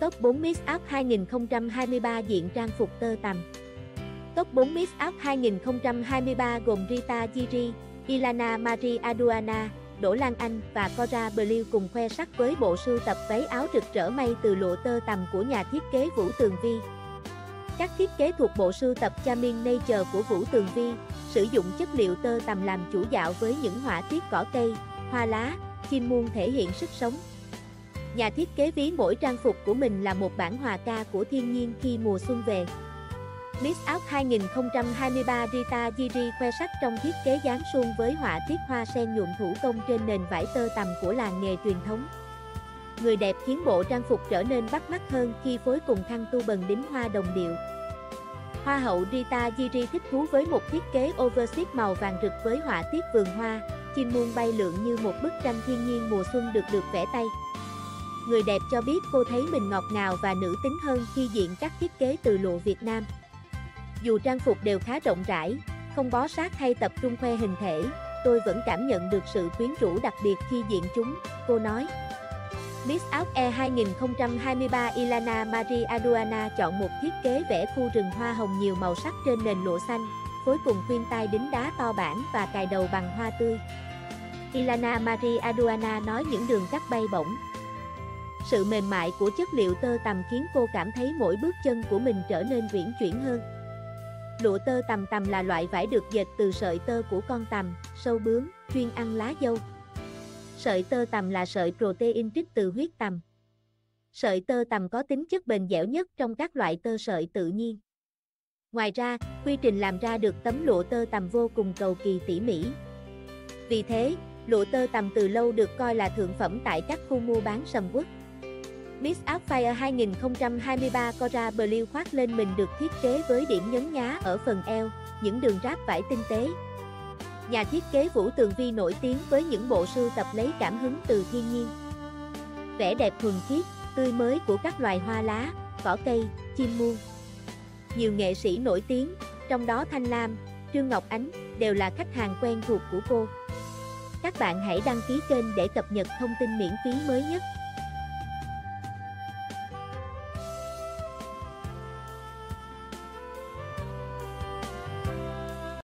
Top 4 Miss Up 2023 diện trang phục tơ tằm. Top 4 Miss Up 2023 gồm Rita Giri, Ilana Marie Aduana, Đỗ Lan Anh và Cora Blue cùng khoe sắc với bộ sưu tập váy áo rực rỡ may từ lụa tơ tằm của nhà thiết kế Vũ Tường Vi. Các thiết kế thuộc bộ sưu tập Charming Nature của Vũ Tường Vi, sử dụng chất liệu tơ tằm làm chủ đạo với những họa tiết cỏ cây, hoa lá, chim muôn thể hiện sức sống. Nhà thiết kế ví mỗi trang phục của mình là một bản hòa ca của thiên nhiên khi mùa xuân về. Miss Out 2023 Rita Giri khoe sắc trong thiết kế dáng suông với họa tiết hoa sen nhuộm thủ công trên nền vải tơ tằm của làng nghề truyền thống. Người đẹp khiến bộ trang phục trở nên bắt mắt hơn khi phối cùng khăn tu bần đính hoa đồng điệu. Hoa hậu Rita Giri thích thú với một thiết kế oversize màu vàng rực với họa tiết vườn hoa, chim muôn bay lượn như một bức tranh thiên nhiên mùa xuân được được vẽ tay. Người đẹp cho biết cô thấy mình ngọt ngào và nữ tính hơn khi diện các thiết kế từ lụa Việt Nam. Dù trang phục đều khá rộng rãi, không bó sát hay tập trung khoe hình thể, tôi vẫn cảm nhận được sự quyến rũ đặc biệt khi diện chúng, cô nói. Miss Out E 2023 Ilana Marie Aduana chọn một thiết kế vẽ khu rừng hoa hồng nhiều màu sắc trên nền lụa xanh, phối cùng khuyên tai đính đá to bản và cài đầu bằng hoa tươi. Ilana Marie Aduana nói những đường cắt bay bổng. Sự mềm mại của chất liệu tơ tằm khiến cô cảm thấy mỗi bước chân của mình trở nên uyển chuyển hơn. Lụa tơ tằm tằm là loại vải được dệt từ sợi tơ của con tằm, sâu bướm, chuyên ăn lá dâu. Sợi tơ tằm là sợi protein trích từ huyết tằm. Sợi tơ tằm có tính chất bền dẻo nhất trong các loại tơ sợi tự nhiên. Ngoài ra, quy trình làm ra được tấm lụa tơ tằm vô cùng cầu kỳ tỉ mỉ. Vì thế, lụa tơ tằm từ lâu được coi là thượng phẩm tại các khu mua bán sầm uất. Miss Outfire 2023 Cora Blue khoác lên mình được thiết kế với điểm nhấn nhá ở phần eo, những đường ráp vải tinh tế. Nhà thiết kế Vũ Tường Vi nổi tiếng với những bộ sưu tập lấy cảm hứng từ thiên nhiên. Vẻ đẹp thuần khiết, tươi mới của các loài hoa lá, cỏ cây, chim muôn. Nhiều nghệ sĩ nổi tiếng, trong đó Thanh Lam, Trương Ngọc Ánh, đều là khách hàng quen thuộc của cô. Các bạn hãy đăng ký kênh để cập nhật thông tin miễn phí mới nhất.